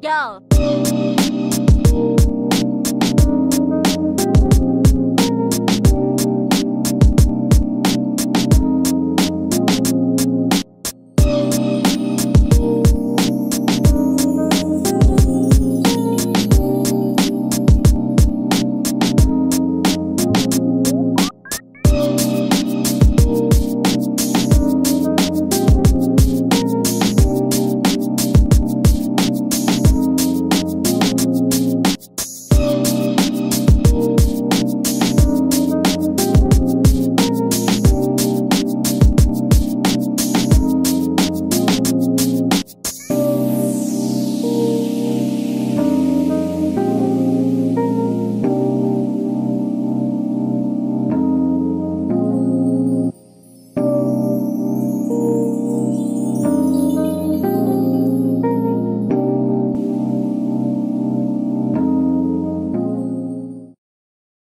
Yo.